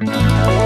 Bye.